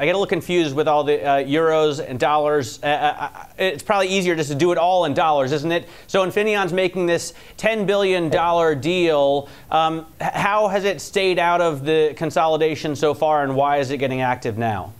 I get a little confused with all the uh, euros and dollars. Uh, uh, uh, it's probably easier just to do it all in dollars, isn't it? So Infineon's making this $10 billion deal. Um, how has it stayed out of the consolidation so far, and why is it getting active now?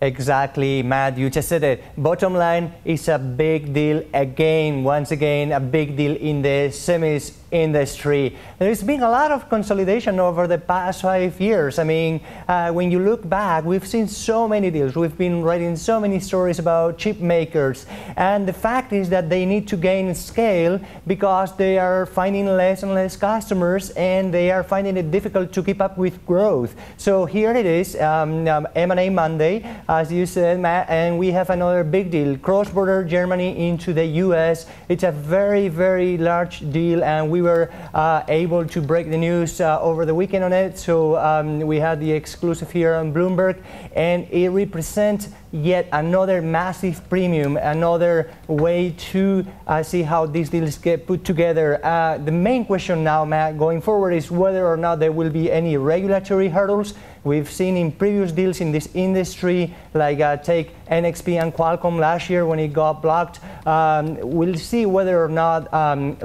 Exactly, Matt. You just said it. Bottom line is a big deal again, once again, a big deal in the semis industry. There's been a lot of consolidation over the past five years. I mean, uh, when you look back, we've seen so many deals. We've been writing so many stories about chip makers. And the fact is that they need to gain scale because they are finding less and less customers and they are finding it difficult to keep up with growth. So here it is, um, um, M&A Monday, as you said, Matt, and we have another big deal, cross-border Germany into the US. It's a very, very large deal and we were uh, able to break the news uh, over the weekend on it. So um, we had the exclusive here on Bloomberg, and it represents yet another massive premium, another way to uh, see how these deals get put together. Uh, the main question now, Matt, going forward is whether or not there will be any regulatory hurdles. We've seen in previous deals in this industry, like uh, take NXP and Qualcomm last year when it got blocked. Um, we'll see whether or not um,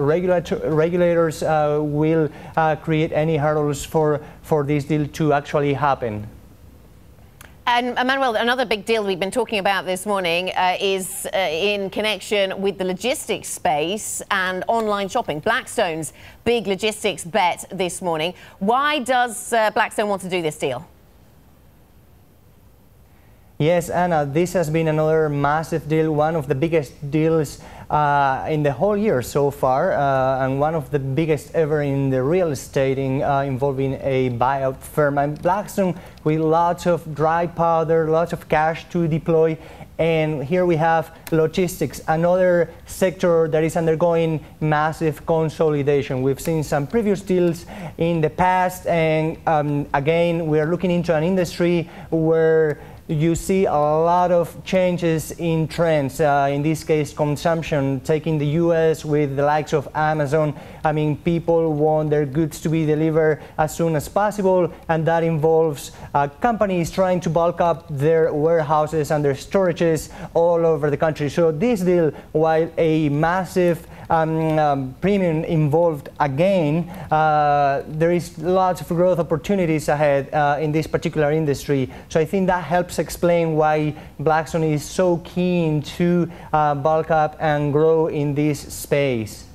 regulators uh, will uh, create any hurdles for, for this deal to actually happen. And Emmanuel, another big deal we've been talking about this morning uh, is uh, in connection with the logistics space and online shopping. Blackstone's big logistics bet this morning. Why does uh, Blackstone want to do this deal? Yes, Anna, this has been another massive deal, one of the biggest deals uh, in the whole year so far, uh, and one of the biggest ever in the real estate in, uh, involving a buyout firm. And Blackstone with lots of dry powder, lots of cash to deploy. And here we have logistics, another sector that is undergoing massive consolidation. We've seen some previous deals in the past, and um, again, we are looking into an industry where you see a lot of changes in trends. Uh, in this case, consumption, taking the US with the likes of Amazon. I mean, people want their goods to be delivered as soon as possible, and that involves uh, companies trying to bulk up their warehouses and their storages all over the country. So this deal, while a massive um, um, premium involved again, uh, there is lots of growth opportunities ahead uh, in this particular industry. So I think that helps explain why Blackstone is so keen to uh, bulk up and grow in this space.